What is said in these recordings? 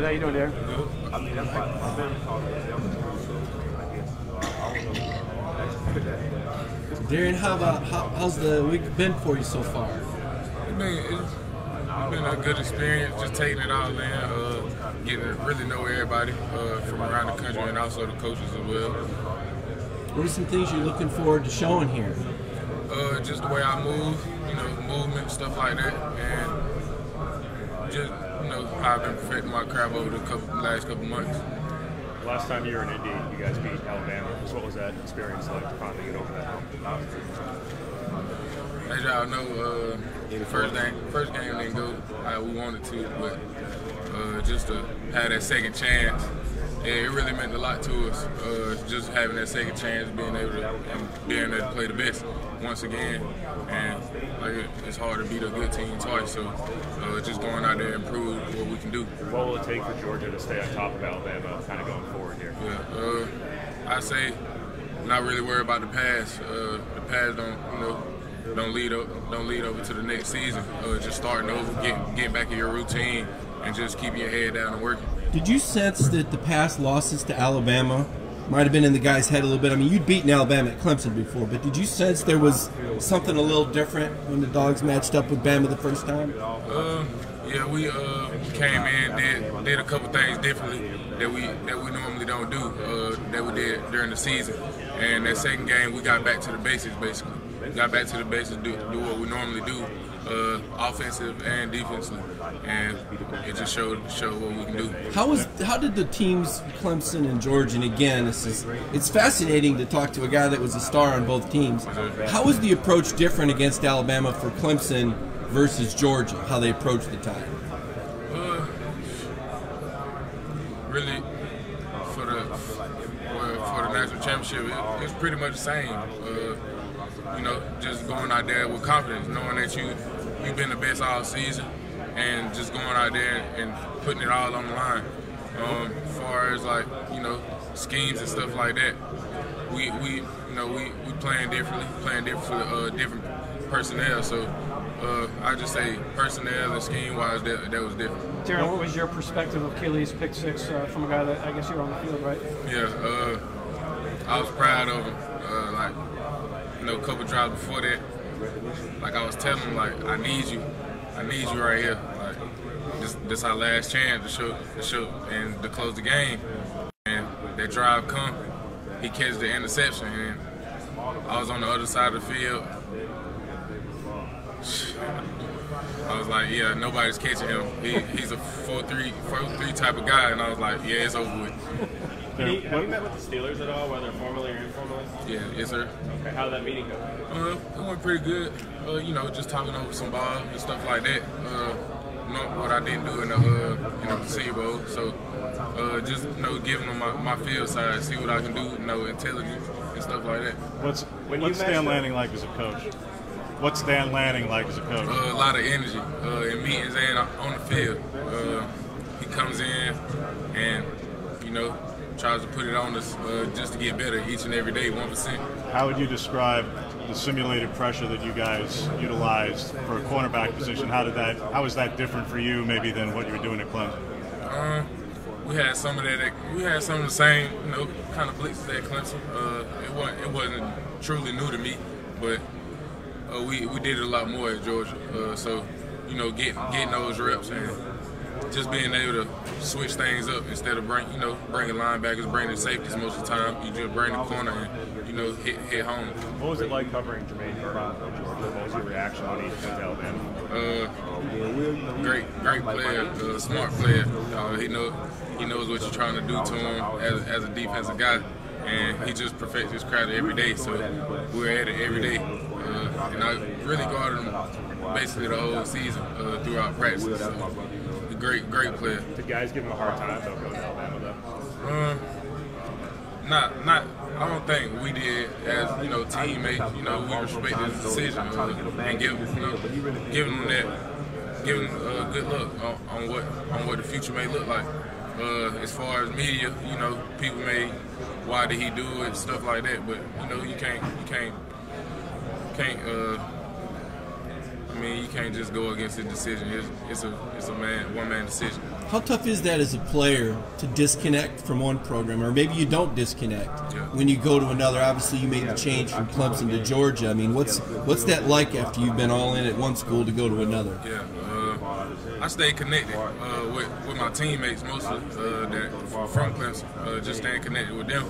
Good. How you doing, Derion? Derion, how about how, how's the week been for you so far? I mean, it's, it's been a good experience, just taking it all in, uh, getting to really know everybody uh, from around the country and also the coaches as well. What are some things you're looking forward to showing here? Uh, just the way I move, you know, movement, stuff like that, and just you know I've been perfecting my craft over the couple, last couple months. Last time you were in Indy, you guys beat Alabama. So what was that experience like to finally get over that hump? As y'all know, uh, the first game, first game didn't go how we wanted to, but uh, just to have that second chance, yeah, it really meant a lot to us. Uh, just having that second chance, being able to and being able to play the best once again, and like it's hard to beat a good team twice. So uh, just going out there and prove what we can do. What will it take for Georgia to stay on top of Alabama, kind of going forward here? Yeah, uh, I say not really worry about the past. Uh, the past don't you know don't lead up don't lead over to the next season. Uh, just starting over, get get back in your routine, and just keeping your head down and working. Did you sense that the past losses to Alabama might have been in the guy's head a little bit? I mean, you'd beaten Alabama at Clemson before, but did you sense there was something a little different when the dogs matched up with Bama the first time? Uh, yeah, we uh, came in did did a couple things differently that we that we normally don't do uh, that we did during the season. And that second game, we got back to the basics basically. Got back to the basics, do, do what we normally do, uh, offensive and defensively, and it just showed showed what we can do. How was how did the teams Clemson and Georgia? And again, this is it's fascinating to talk to a guy that was a star on both teams. How was the approach different against Alabama for Clemson versus Georgia? How they approached the Tide? Uh, really, for the for the national championship, it, it's pretty much the same. Uh, you know, just going out there with confidence, knowing that you you've been the best all season, and just going out there and putting it all on the line. Um, as far as like you know schemes and stuff like that, we we you know we we playing differently, playing different for uh, different personnel. So uh, I just say personnel and scheme wise, that that was different. Derion, what was your perspective of Kelee's pick six uh, from a guy that I guess you were on the field, right? Yeah, uh, I was proud of him. Uh, like, you know, a couple drives before that, like I was telling him, like, I need you, I need you right here. Like, this, this our last chance to show, to show, and to close the game. And that drive come, he catches the interception, and I was on the other side of the field. I was like, yeah, nobody's catching him. He, he's a 4-3, 4-3 type of guy, and I was like, yeah, it's over with. Have you, have you met with the Steelers at all, whether formally or informally? Yeah, yes, sir. Okay, how did that meeting go? Uh, it went pretty good. Uh, you know, just talking over some ball and stuff like that. Uh, not what I didn't do in the uh, in the Senior Bowl. So, uh, just you know, giving them my, my field side, see what I can do. You know, intelligence and stuff like that. What's When what's matched Dan up- Lanning like as a coach? What's Dan Lanning like as a coach? Uh, a lot of energy uh, in meetings and on the field. Uh, he comes in and you know tries to put it on us uh, just to get better each and every day, one percent. How would you describe the simulated pressure that you guys utilized for a cornerback position? How did that? How was that different for you, maybe, than what you were doing at Clemson? Uh, we had some of that. We had some of the same, you know, kind of blitzes at Clemson. Uh, it wasn't. It wasn't truly new to me, but uh, we we did it a lot more at Georgia. Uh, so, you know, getting getting those reps and just being able to switch things up instead of bring, you know, bringing linebackers, bringing safeties most of the time. You just bring the corner and you know hit hit home. What was it like covering Jermaine Georgia? What was your reaction when he went to Alabama? Uh, great, great player, uh, smart player. Uh, he know he knows what you're trying to do to him as, as a defensive guy, and he just perfects his craft every day. So we're at it every day, uh, and I really guarded him basically the whole season uh, throughout practice. So, great, great player. Did guys give him a hard time about going to Alabama though? Uh, not, not. I don't think we did as you know teammates. You know, we respected his decision and give you know, giving him that, giving him uh, good look on, on what on what the future may look like. Uh, as far as media, you know, people may why did he do it, stuff like that. But you know, you can't you can't can't uh, I mean, you can't just go against his decision. It's, it's a it's a man one man decision. How tough is that as a player to disconnect from one program, or maybe you don't disconnect Yeah. when you go to another? Obviously, you made the change from Clemson to Georgia. I mean, what's what's that like after you've been all in at one school to go to another? Yeah, uh, I stay connected uh, with, with my teammates mostly uh, that from Clemson. Uh, just staying connected with them,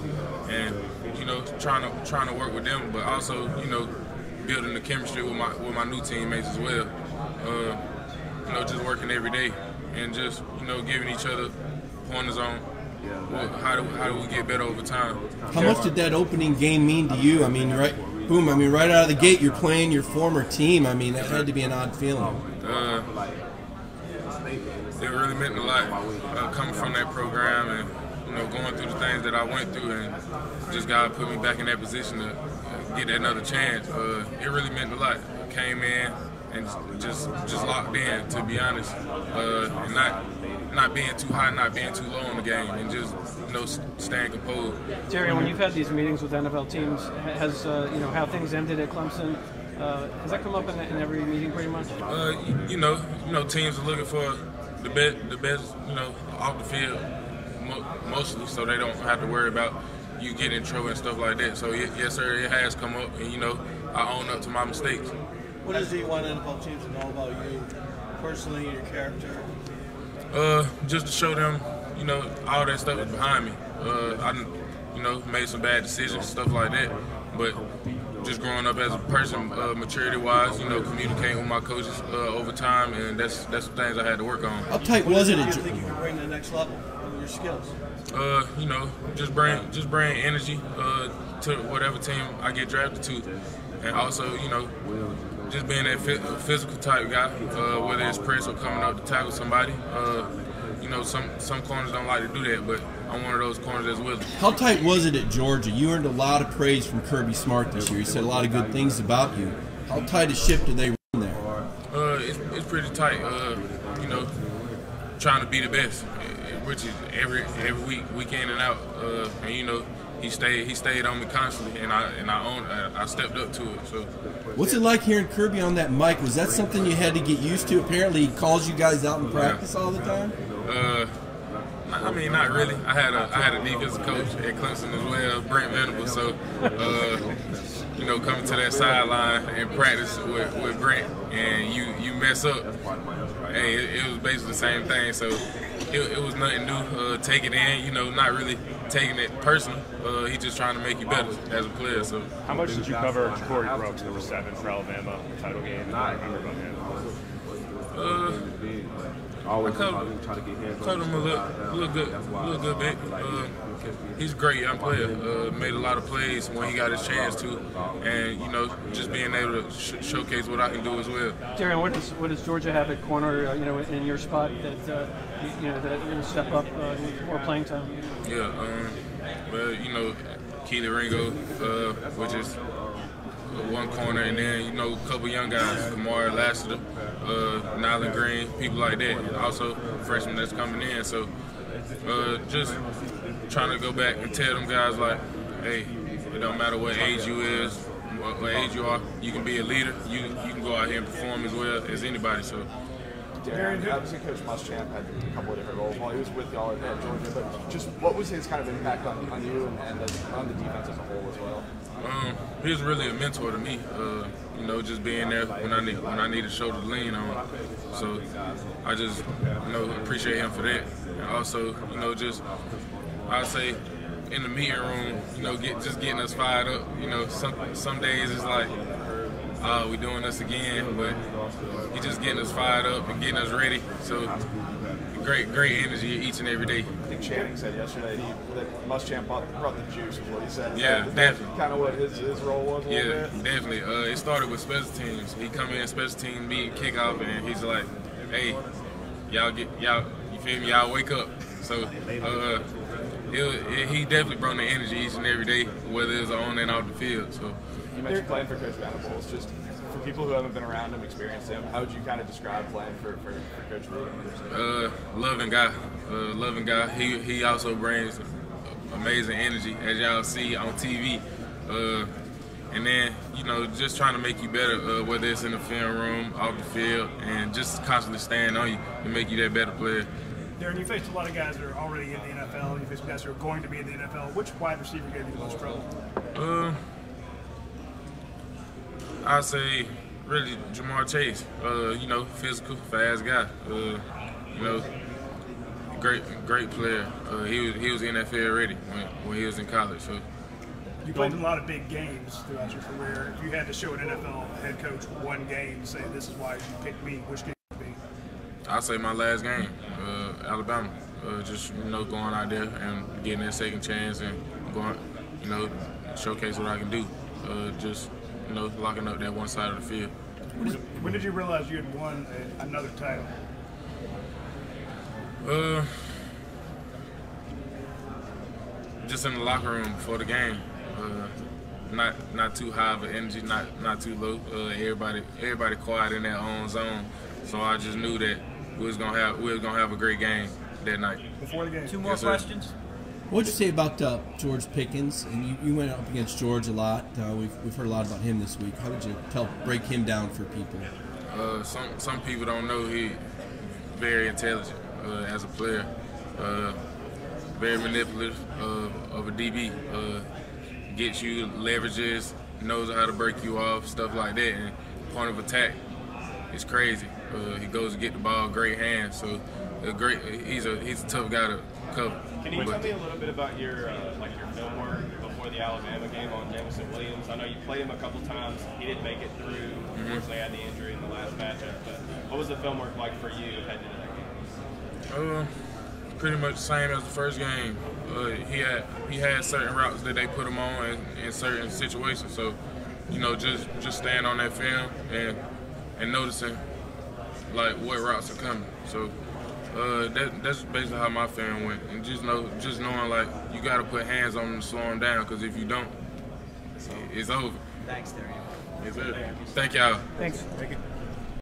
and you know, trying to trying to work with them, but also you know, building the chemistry with my with my new teammates as well. Uh, you know, just working every day and just you know giving each other pointers on what, how do how do we get better over time. How much did that opening game mean to you? I mean, right, boom. I mean, right out of the gate, you're playing your former team. I mean, that had to be an odd feeling. uh, it really meant a lot uh, coming from that program and you know going through the things that I went through and just God put me back in that position to get another chance. Uh, it really meant a lot. Came in and just just locked in to be honest, uh, and not not being too high, not being too low in the game, and just you know staying composed. Terry, when you've had these meetings with NFL teams, has uh, you know how things ended at Clemson? Uh, has that come up in, in every meeting, pretty much? Uh, you, you know, you know, teams are looking for the best, the best, you know, off the field mo- mostly, so they don't have to worry about you get in trouble and stuff like that. So ye- yes, sir, it has come up, and you know, I own up to my mistakes. What does he want NFL teams to know about you personally, your character? Uh, just to show them, you know, all that stuff is behind me. Uh, I, you know, made some bad decisions, stuff like that, but just growing up as a person, uh, maturity-wise, you know, communicating with my coaches uh, over time, and that's that's the things I had to work on. How tight was it? it At you think you can bring to the next level with your skills? Uh, you know, just bring just bring energy uh, to whatever team I get drafted to, and also you know, just being that physical type guy, uh, whether it's press or coming up to tackle somebody. Uh, you know, some some corners don't like to do that, but I'm one of those corners that's willing. How tight was it at Georgia? You earned a lot of praise from Kirby Smart this year. He said a lot of good things about you. How tight a ship did they run there? Uh, it's, it's pretty tight. Uh, you know, trying to be the best, which is every every week, week in and out. Uh, and you know, he stayed he stayed on me constantly, and I and I owned I, I stepped up to it. So. What's it like hearing Kirby on that mic? Was that something you had to get used to? Apparently, he calls you guys out in practice all the time. Uh, I mean, not really. I had a I had a defensive coach at Clemson as well, Brent Venables. So, uh, you know, coming to that sideline and practice with, with Brent, and you you mess up, hey, it, it was basically the same thing. So, it, it was nothing new. Uh, take it in, you know, not really taking it personal. Uh, he's just trying to make you better as a player. So, How much did you cover Corey Brooks, number seven for Alabama, title game? You remember about him? uh, I covered, covered him a little, little good, little good bit. Uh, he's great young player. Uh, made a lot of plays when he got his chance to, and you know, just being able to sh- showcase what I can do as well. Derion, what does what does Georgia have at corner? Uh, you know, in your spot that uh, you, you know that you're going to step up uh, with more playing time. Yeah, um, well, you know, Kelee Ringo, uh, which is one corner, and then you know a couple young guys, Kamari Lassiter, uh, Green, people like that. Also freshmen that's coming in. So uh, just trying to go back and tell them guys like, hey, it don't matter what age you is, what, what age you are, you can be a leader. You you can go out here and perform as well as anybody. So. Derion, obviously Coach Muschamp had a couple of different roles while he was with y'all at at Georgia, but just what was his kind of impact on, on you and, and the, on the defense as a whole as well? Um, he was really a mentor to me. Uh, you know, just being there when I need when I need a shoulder to lean on. So I just you know appreciate him for that. And also, you know, just I say in the meeting room, you know, get just getting us fired up. You know, some some days it's like, uh, we doing this again, but he's just getting us fired up and getting us ready. So great great energy each and every day. I think Channing said yesterday he, that Muschamp brought, brought the juice, is what he said. Yeah, definitely. Kind of what his, his role was Yeah, bit? definitely. Uh, it started with special teams. He come in special team meeting kickoff, and he's like, "Hey, y'all get y'all, you feel me? Y'all wake up." So, uh, it, it, he definitely brought the energy each and every day, whether it's on and off the field. So, You mentioned playing for Coach Venables. Just for people who haven't been around him, experienced him, how would you kind of describe playing for, for, for Coach Venables? uh, loving guy, uh, loving guy. He he also brings amazing energy, as y'all see on TV. Uh, and then you know just trying to make you better, uh, whether it's in the film room, off the field, and just constantly staying on you to make you that better player. Derion, you faced a lot of guys that are already in the NFL. You faced guys who are going to be in the NFL. Which wide receiver gave you the most trouble? Uh, I say really Ja'Marr Chase. Uh, you know, physical, fast guy. Uh, you know, great, great player. Uh, he was he was NFL ready when, when he was in college. So You played a lot of big games throughout your career. If you had to show an NFL head coach one game and say this is why you picked me, which game would be? I say my last game, uh, Alabama. Uh, just you know, going out there and getting that second chance and going, you know, showcase what I can do. Uh, just you know, locking up that one side of the field. When did you realize you had won a, another title? Uh, just in the locker room before the game. Uh, not not too high of an energy, not not too low. Uh, everybody everybody quiet in their own zone. So I just knew that we was gonna have we was gonna have a great game that night. Before the game? Two more Yes, sir. What'd you say about uh, George Pickens? And you, you went up against George a lot. Uh, we've, we've heard a lot about him this week. How would you help break him down for people? Uh, some some people don't know he very intelligent uh, as a player. Uh, very manipulative uh, of a DB. Gets you leverages, knows how to break you off, stuff like that. And point of attack is crazy. Uh, he goes to get the ball, great hands. So a great. He's a he's a tough guy to cover. Can you But- tell me a little bit about your uh, like your film work before the Alabama game on Jameson Williams? I know you played him a couple times. He didn't make it through. Mm-hmm. Unfortunately, had the injury in the last matchup. But what was the film work like for you heading into that game? Uh, pretty much the same as the first game. Uh, he had he had certain routes that they put him on in, in certain situations. So, you know, just just staying on that film and and noticing like what routes are coming. So. Uh, that, that's basically how my film went, and just know, just knowing like you got to put hands on them to slow them down, because if you don't, it's over. Thanks, Derion. Yes, sir. Thank y'all. Thanks. Take it.